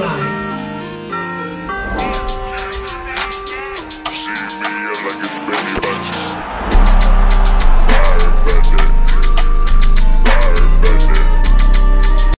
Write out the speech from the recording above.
line. See me like it's